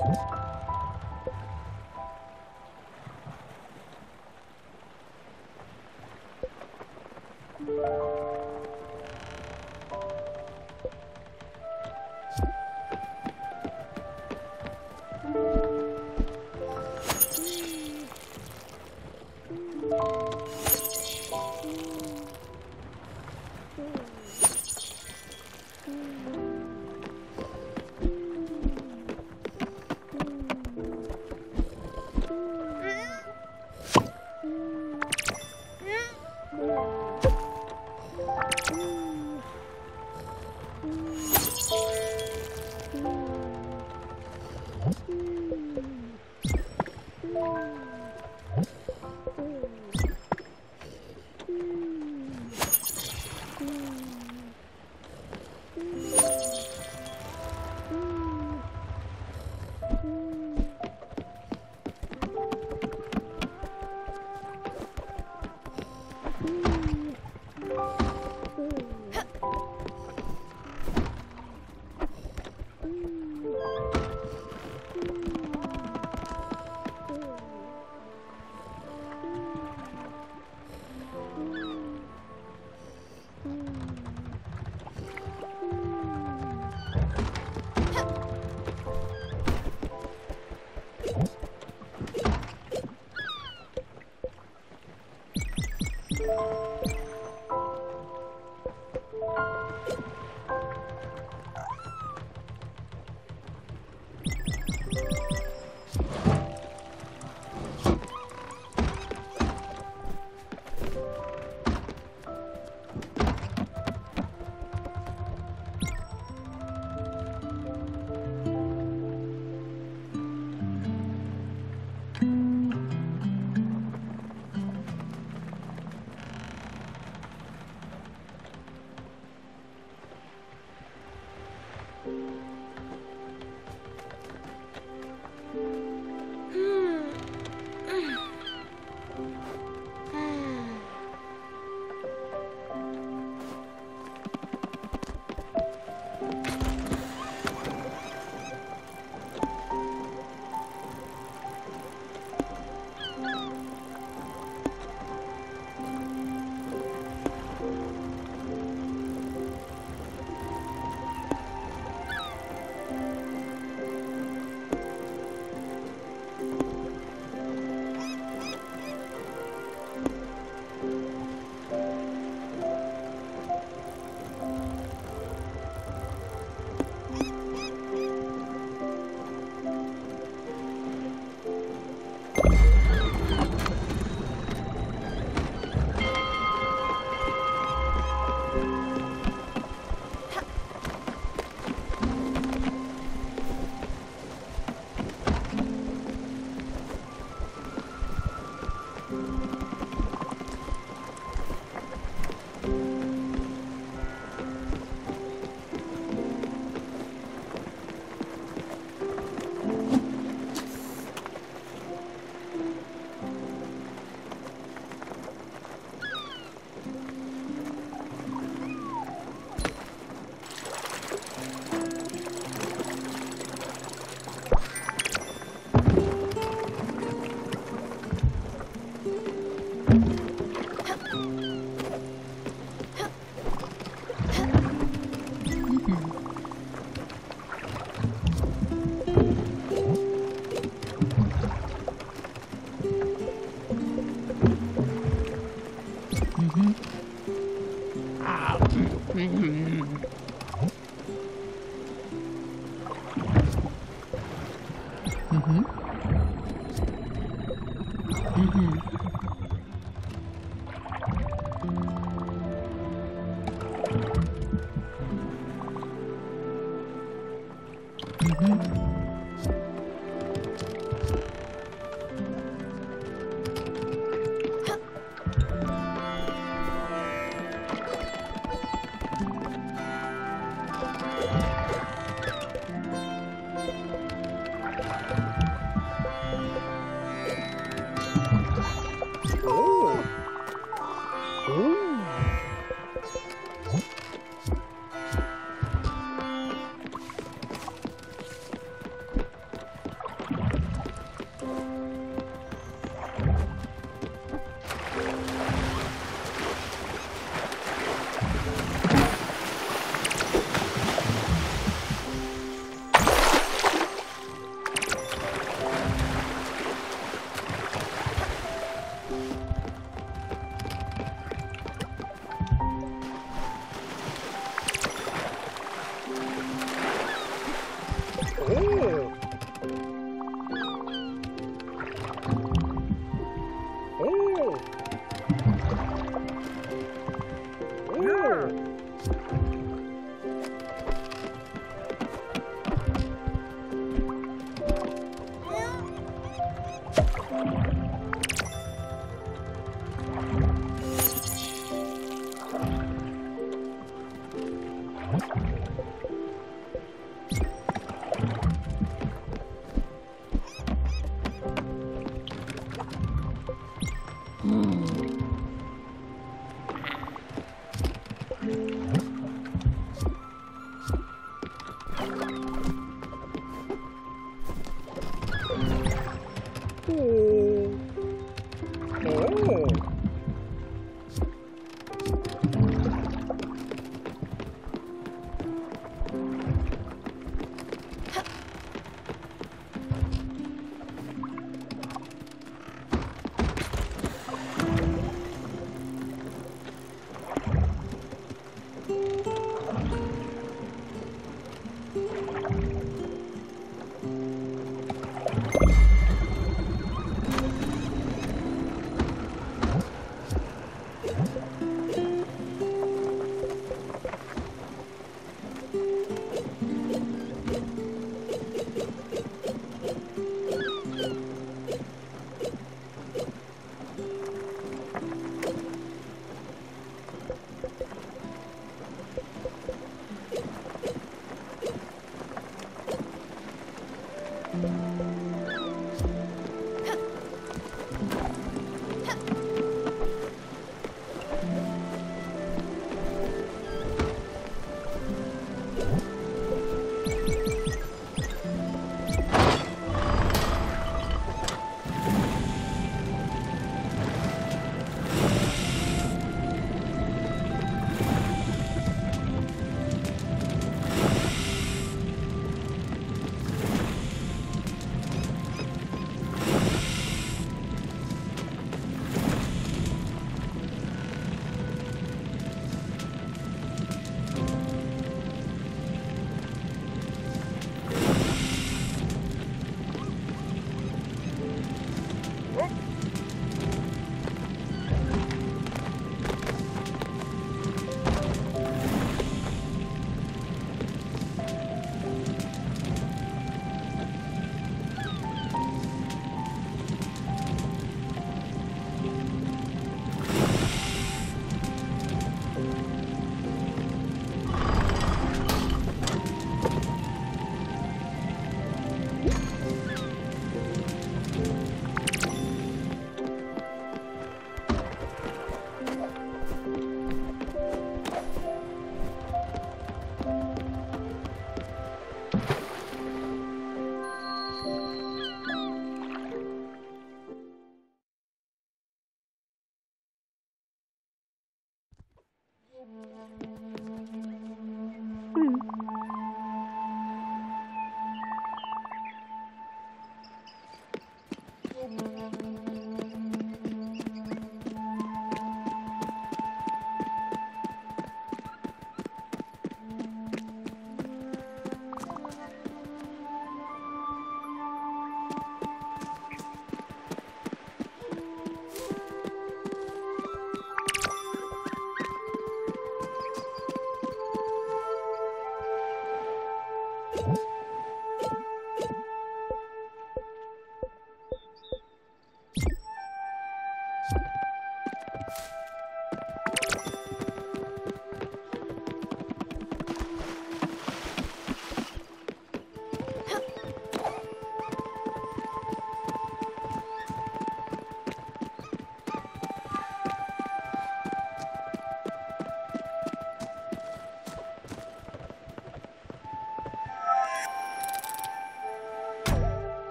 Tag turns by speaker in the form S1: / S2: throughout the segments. S1: Thank you.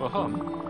S2: Uh-huh.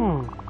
S1: Hmm.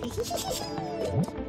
S1: 嘿嘿嘿嘿。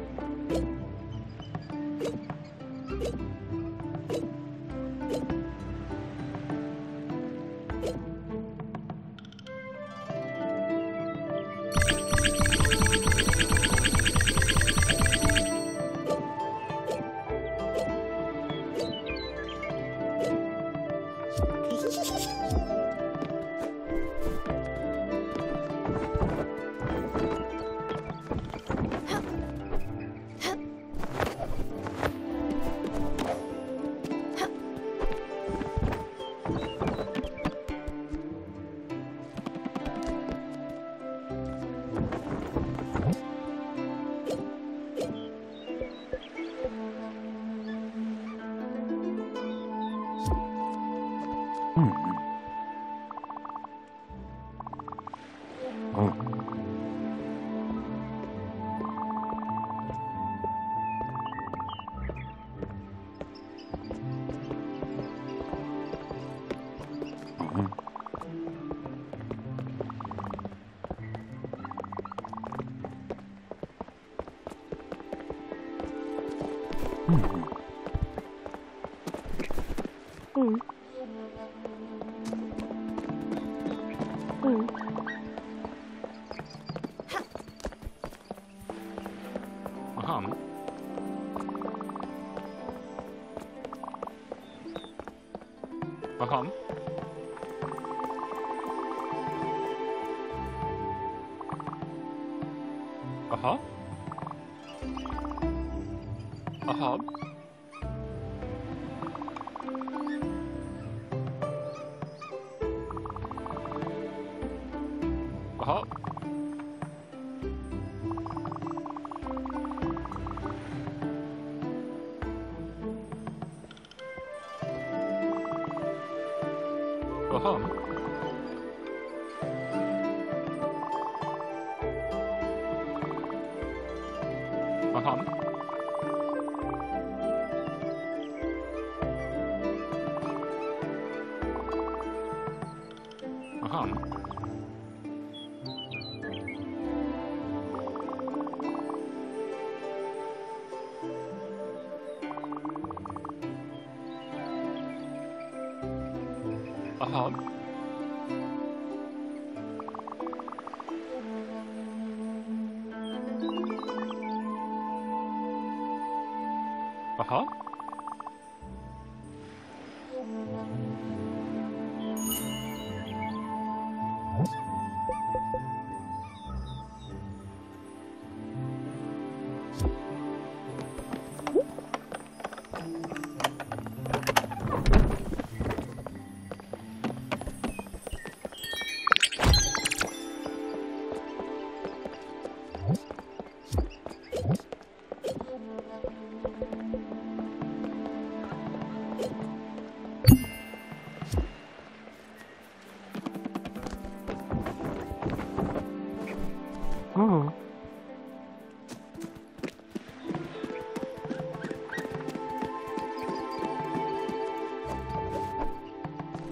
S1: A hub? Uh-huh. Uh-huh.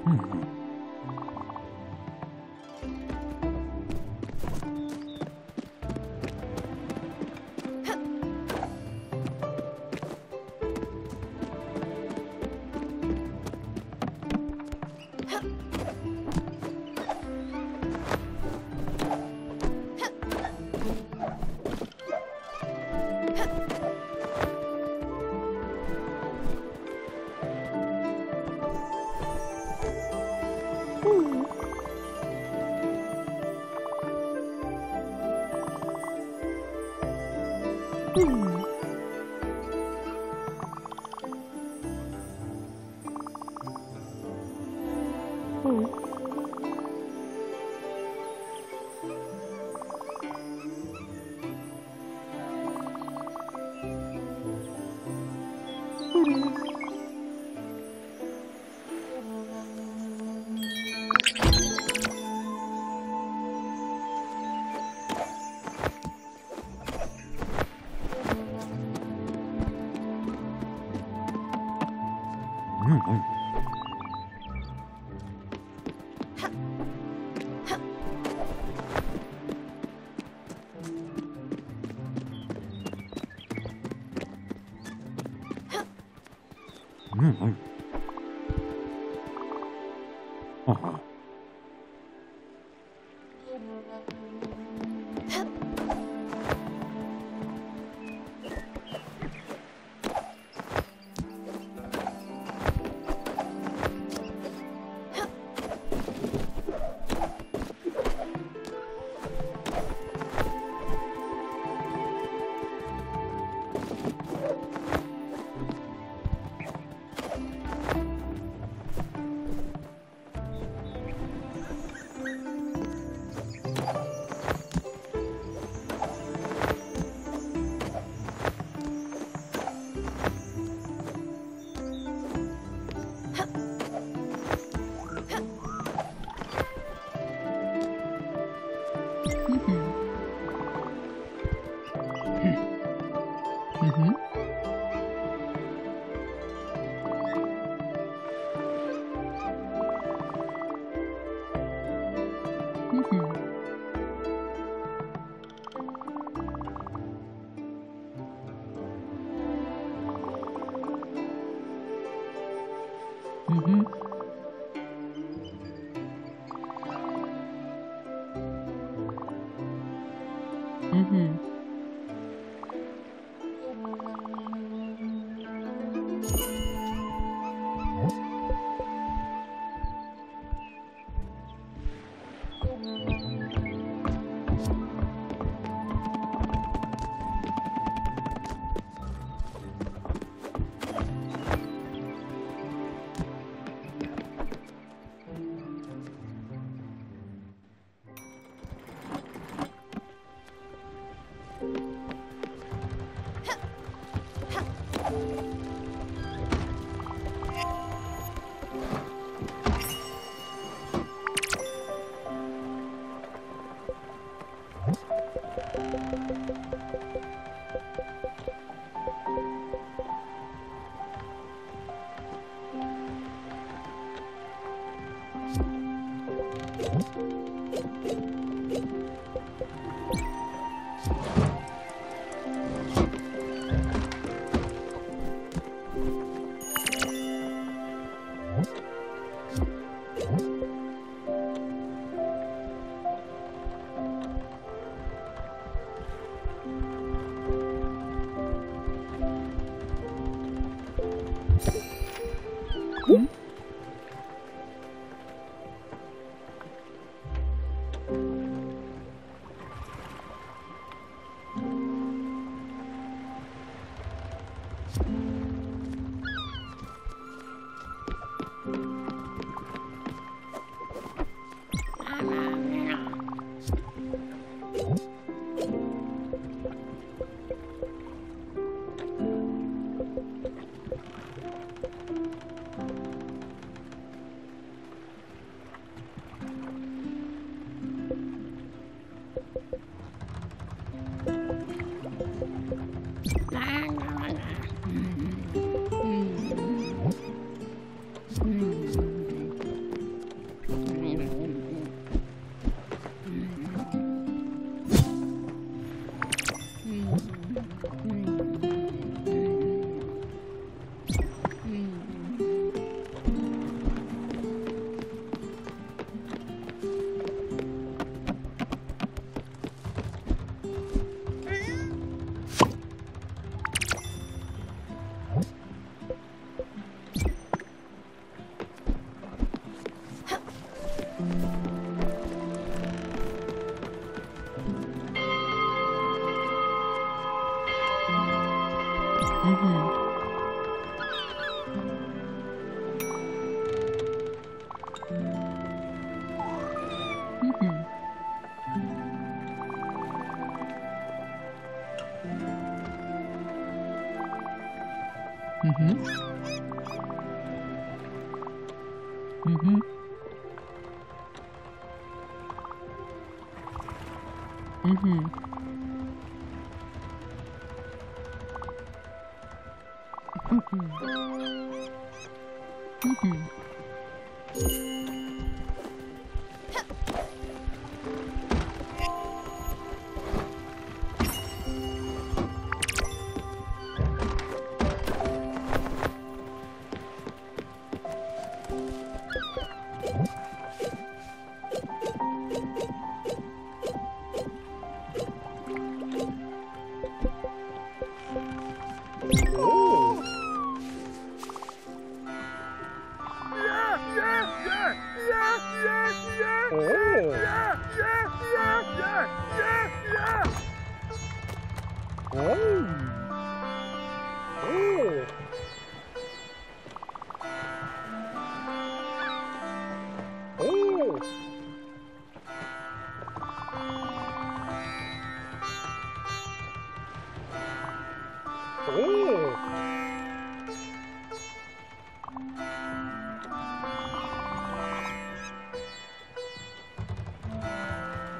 S1: 嗯。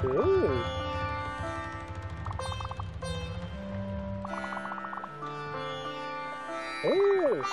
S1: Ooh. Ooh.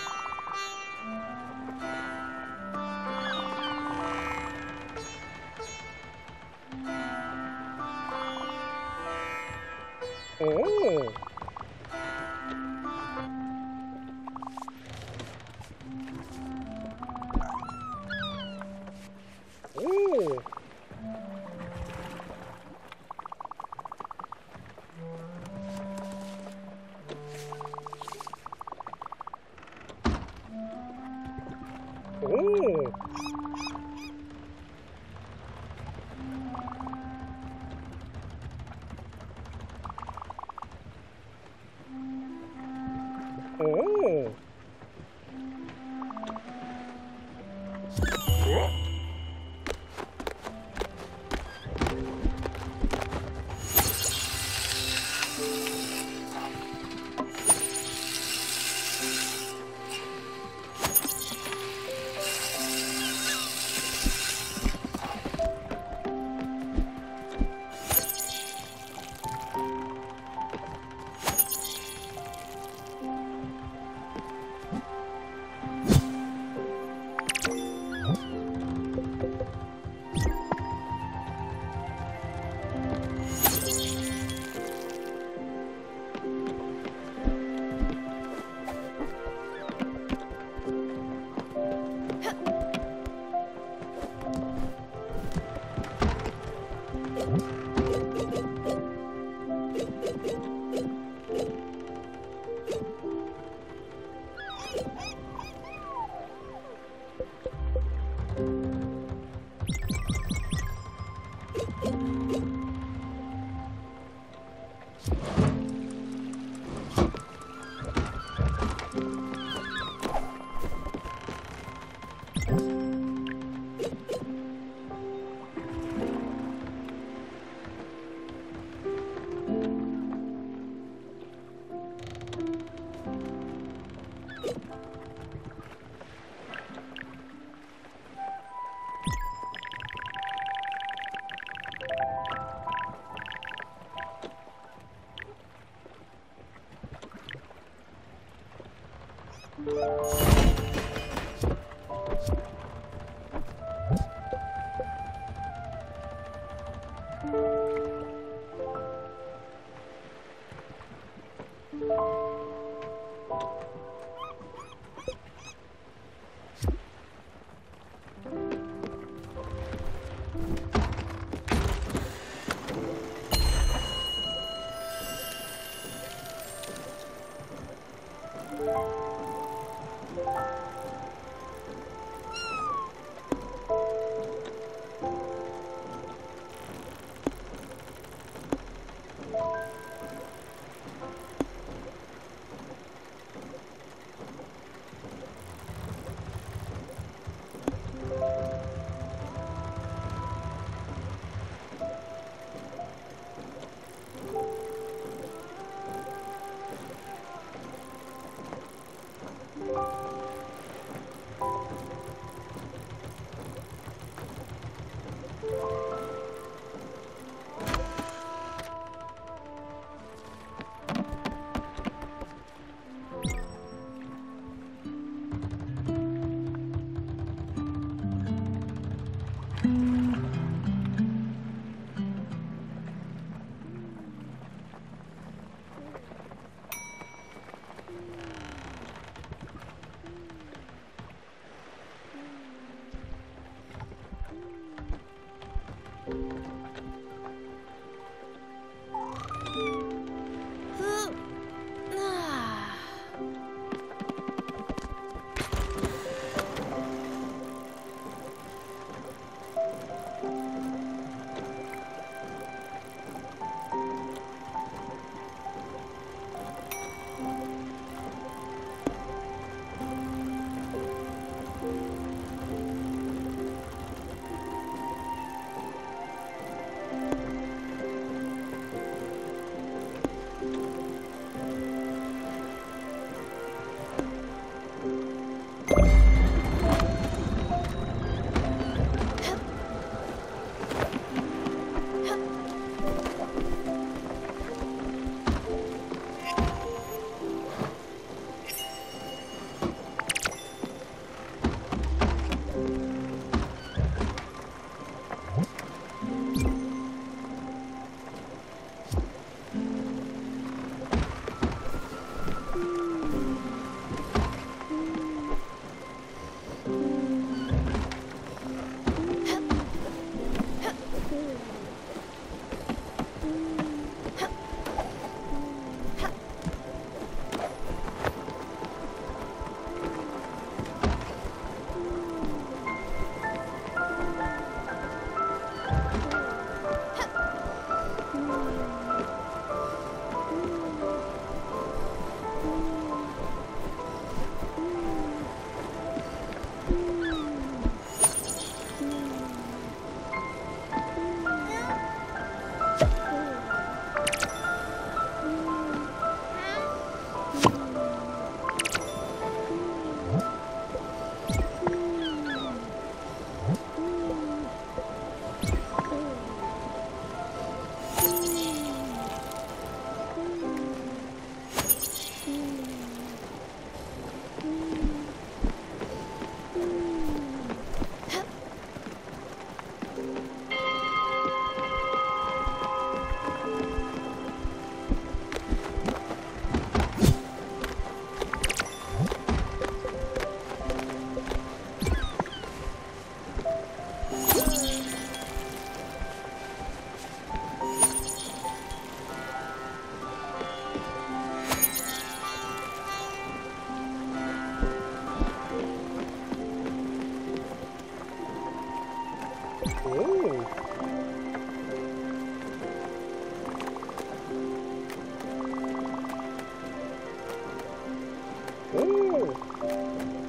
S1: Uh!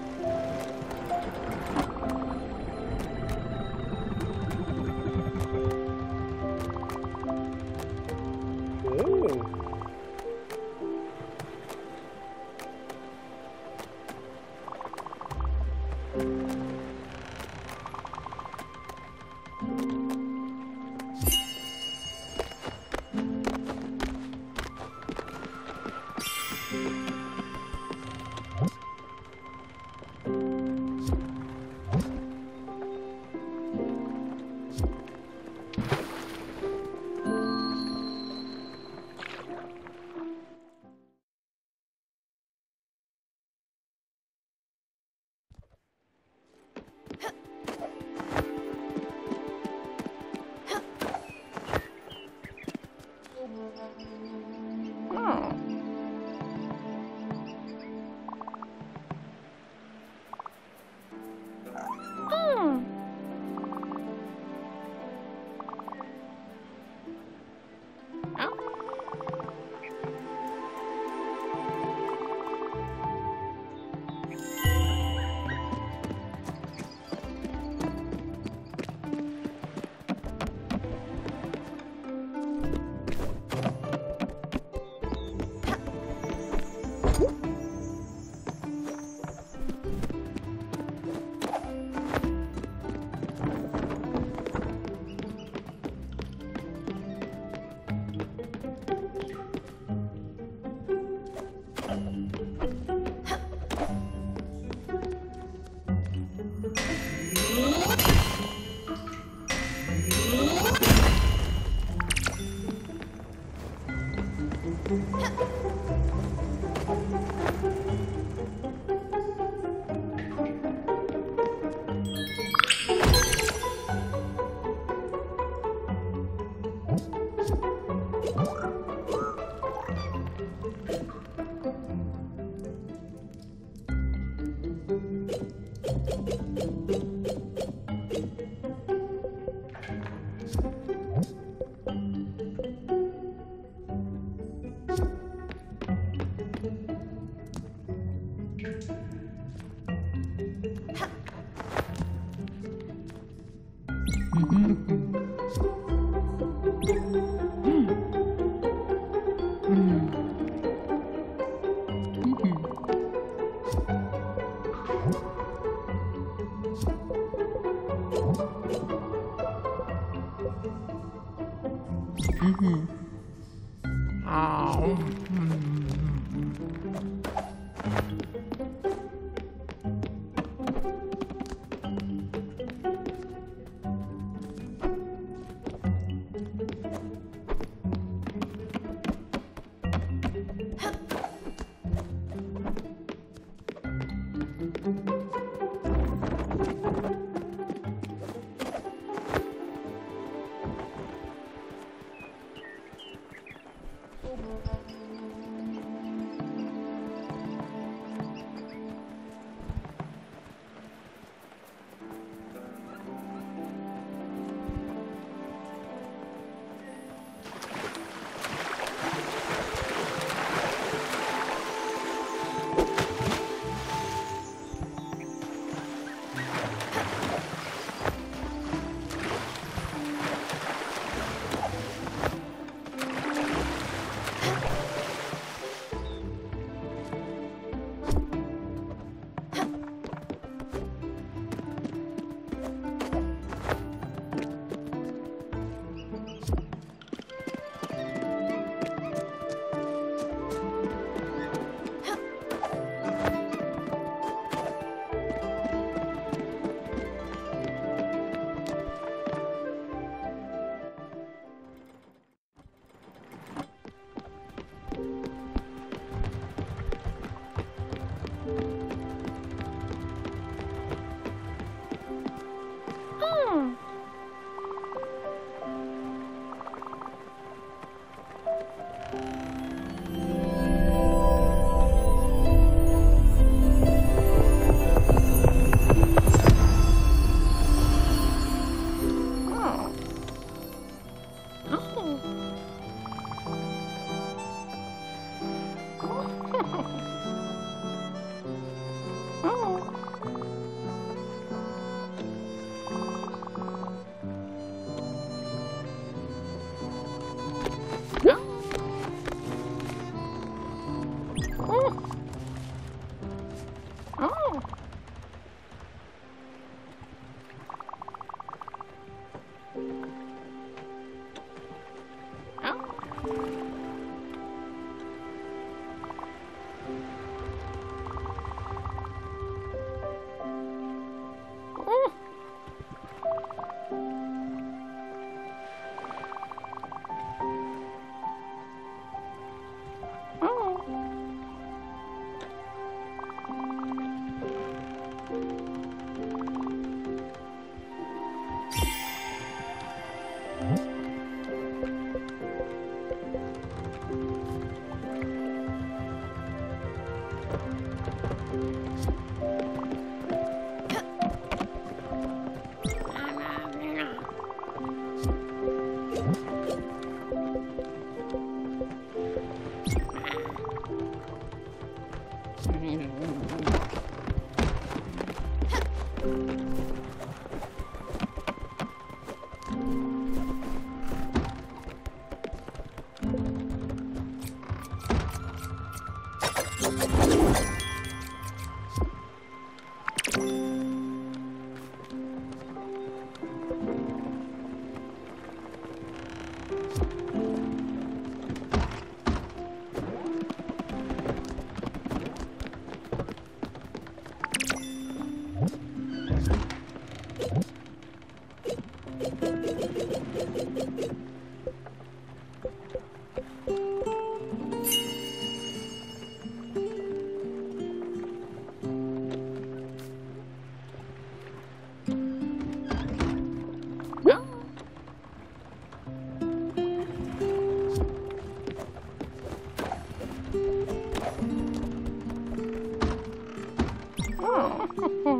S1: Oh.